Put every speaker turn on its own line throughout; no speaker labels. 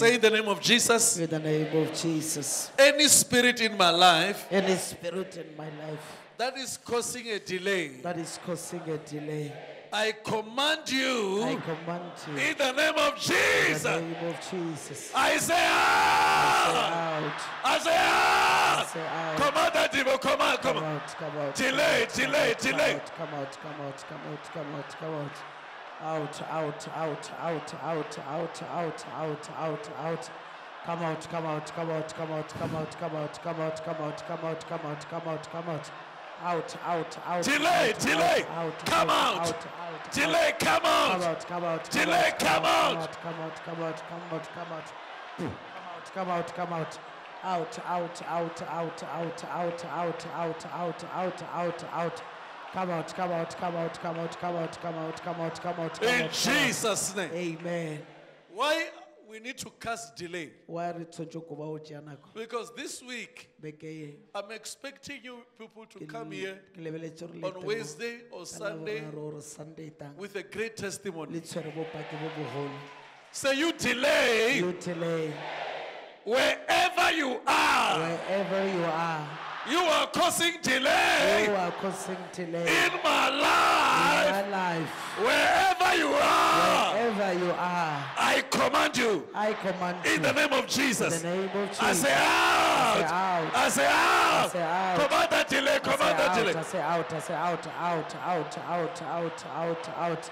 Say in the name of Jesus.
In the name of Jesus.
Any spirit in my life
Any spirit in my life
that is causing a delay,
that is causing a delay,
I command you.
I command you
in the name of Jesus.
in the name of Jesus.
I say
Say
out.
out.
I say out.
Say out.
Command that devil. Come on, come
Come out, come out.
Delay,
come out,
delay,
come
delay.
out, Come out, come out, come out, come out, come out. Out, out, out, out, out, out, out, out, out, out. Come out, come out, come out, come out, come out, come out, come out, come out, come out, come out, come out, come out. Out, out, out.
Delay, delay.
out,
Come out.
out, out.
Delay, come
Come
out.
out, come out.
Delay, come out.
Come out, come out, come out, come out. Come out, come out. Out, out, out, out, out, out, out, out, out, out, out, out. Come out, come out, come out, come out, come out, come out, come out, come out.
In Jesus' name.
Amen.
Why we need to cast delay. Because this week, I'm expecting you people to come here on Wednesday or Sunday with a great testimony. So you delay.
You delay.
Wherever you are.
Wherever you are.
You are causing delay
You are causing delay
in my
in
life.
my life.
Wherever you are,
Wherever you are,
I command you
I command you
in the name of
in
Jesus.
the name of Jesus.
I say out.
out.
I say out.
say out.
Command that delay. Command that delay.
I say out, I say out, out, out, out, out, out, out.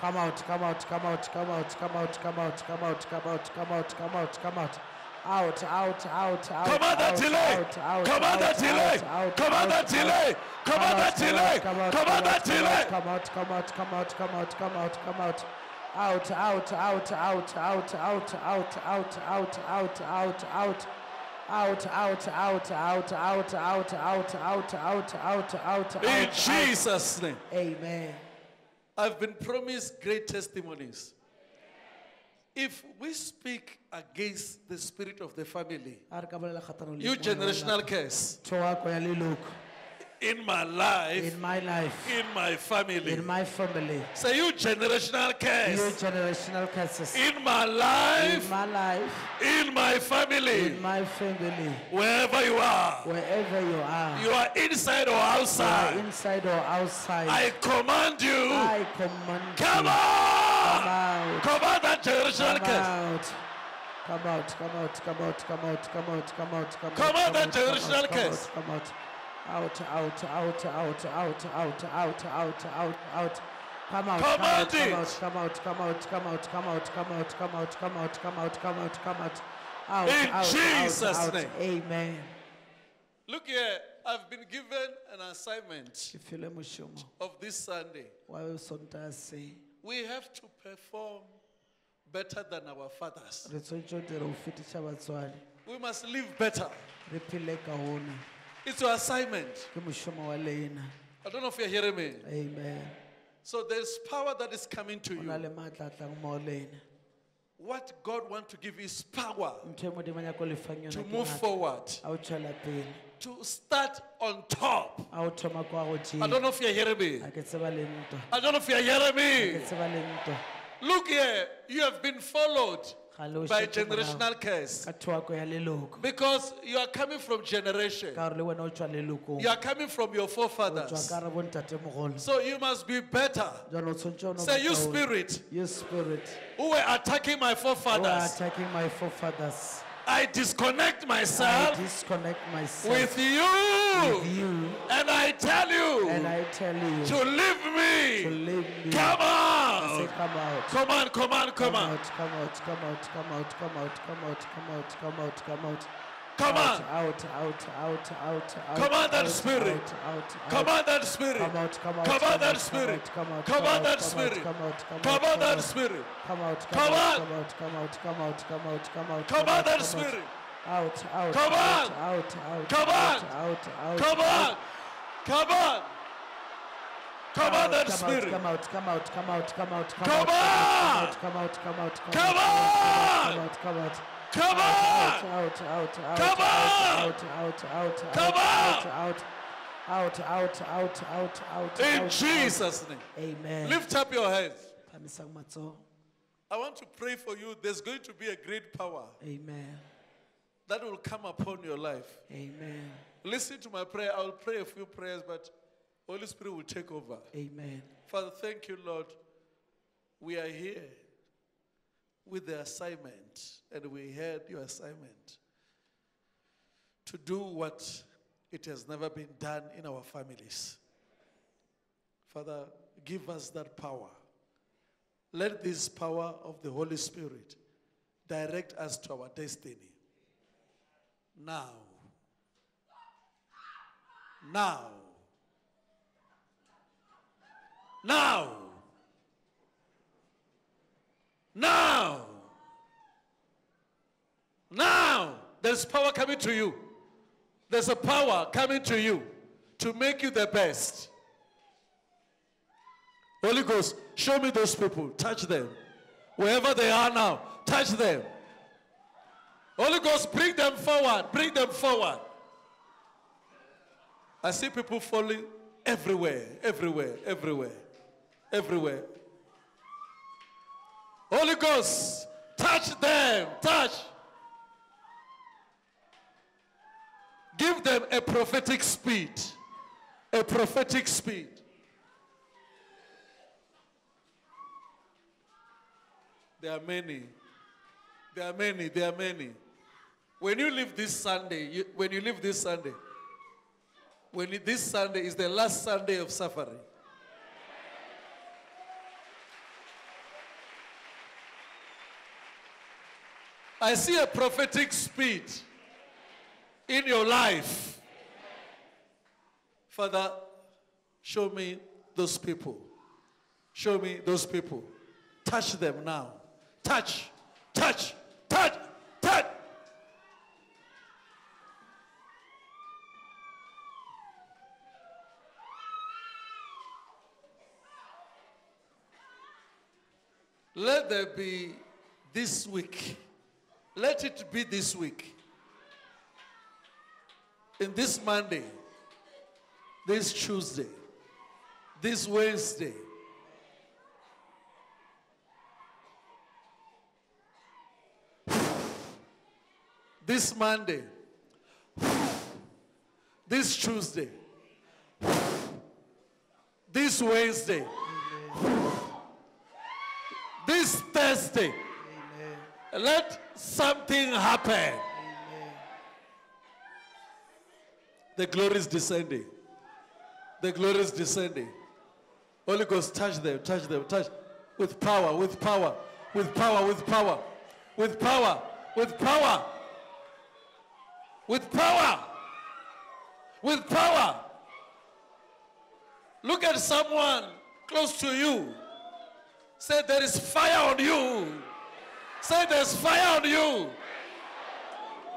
Come out, come out, come out, come out, come out, come out, come out, come out, come out, come out, come out. Out, out, out, out.
Command that delay. Command that delay. Command that delay. Command that delay. Command that delay.
Come out, come out, come out, come out, come out, come out. Out, out, out, out, out, out, out, out, out, out, out, out. Out, out, out, out, out, out, out, out, out, out, out,
In
out.
Jesus' name.
Amen.
I've been promised great testimonies. If we speak against the spirit of the family,
A re ka bolela kgatlhanong le
you generational curse
Thoako ya leloko.
in my life,
In my life,
in my family.
in my family,
Say you generational curse.
you generational curses.
in my life.
In my life,
in my family,
in my family,
wherever you are,
wherever you are,
you are inside or outside.
inside or outside,
I command you,
I command
come
you, come
on!
Out,
Command that generational
come
curse.
out. Come out, come out, come out, come out, come out, come out, come out.
Come out, that
come out,
generational
come out,
curse.
Come out, out, out, out, out, out, out, out, out, out, out. Come out, come out, come out, come out, come out, come out, come out, come out, come out, come out, come out, come out, come out. Out,
In
out,
Jesus'
out, out.
name.
Amen.
Look here, I've been given an assignment
Ke file mošomo
of this Sunday.
Wa Sontaga se.
We have to perform better than our fathers.
Re tshwanetse go dira go fetiša batswadi.
We must live better.
Re phele ka ona.
It's your assignment.
Ke mošomo wa leina.
I don't know if you're hearing me.
Amen.
So there's power that is coming to
Go na
you.
le maatla mo go leina.
what God wants to give is power to move forward, to start on top. I don't know if you're hearing me. I don't know if you're hearing me. Look here, you have been followed. By generational curse
ka thoako ya leloko
because you are coming from generation.
ka gore le wena o tswa lelokong
You are coming from your forefathers.
ka re bontatemogolo
So you must be better.
jalo o tshwanetse o
Say, you spirit
you spirit
who were attacking my forefathers.
who are attacking my forefathers
I disconnect myself.
I disconnect myself
with you.
with you
And I tell you.
and I tell you
to leave
to
me.
leave me
Come
say
out.
Come out.
Come on, come on, come
out! Come out, come out, come out, come out, come out, come out, come out, come out.
Come on.
Out, out, out, out, out.
Come on, that spirit. Come on, that spirit.
Come out, come out.
Come on, that spirit.
Come out,
come on, that spirit.
Come out, come
on, that spirit.
Come out,
come out,
come out, come out, come out, come out, come out.
Come on, that spirit.
Out, out.
Come on.
Out, out.
Come on.
Out, out.
Come on. Come on. Come on, that
Come out,
spirit.
come out, come out, come out, come out, come
Come
out, come out, come out, come out,
Come
out, come out, come out.
Come
Out,
on.
out, out, out,
Come on.
out, out, out,
Come
out,
on.
out, out, out, out, out, out,
In Jesus' name.
Amen.
Lift up your hands. I want to pray for you. There's going to be a great power
Amen.
that will come upon your life.
Amen.
Listen to my prayer. I will pray a few prayers, but Holy Spirit will take over.
Amen.
Father, thank you, Lord. We are here with the assignment, and we heard your assignment to do what it has never been done in our families. Father, give us that power. Let this power of the Holy Spirit direct us to our destiny. Now. Now. Now. Now. Now. There's power coming to you. There's a power coming to you to make you the best. Holy Ghost, show me those people. Touch them. Wherever they are now, touch them. Holy Ghost, bring them forward. Bring them forward. I see people falling everywhere, everywhere, everywhere, everywhere. Holy Ghost, touch them. Touch. Give them a prophetic speed. A prophetic speed. There are many. There are many. There are many. When you leave this Sunday, you, when you leave this Sunday, when this Sunday is the last Sunday of suffering. I see a prophetic speed in your life. Father, show me those people. Show me those people. Touch them now. Touch, touch, touch, touch. Let there be this week. Let it be this week. In this Monday, this Tuesday, this Wednesday, this Monday, this Tuesday, this Wednesday, this Thursday.
Amen.
Let something
happened.
The glory is descending. The glory is descending. Holy Ghost, touch them, touch them, touch with power, with power, with power, with power, with power, with power, with power, with power. Look at someone close to you. Say, There is fire on you. Say, There's fire on you.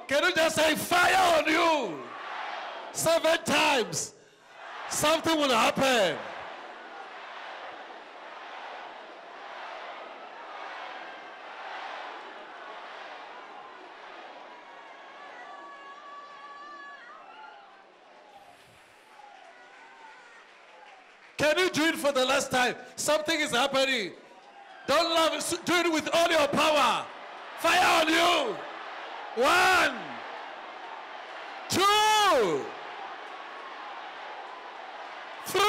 Can you just say, Fire on you? Seven times. Something will happen. Can you do it for the last time? Something is happening. Don't love it. Do it with all your power. Fire on you. One, two, three,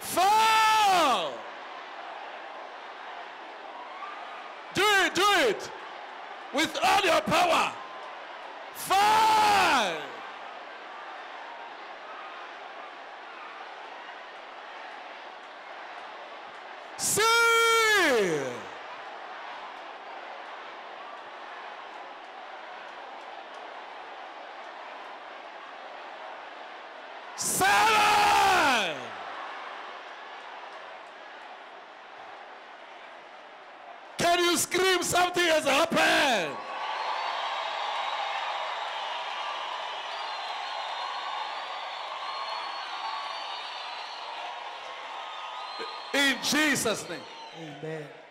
four. Do it, do it. With all your power. Six. Seven. Can you scream something has happened? In Jesus' name.
Amen.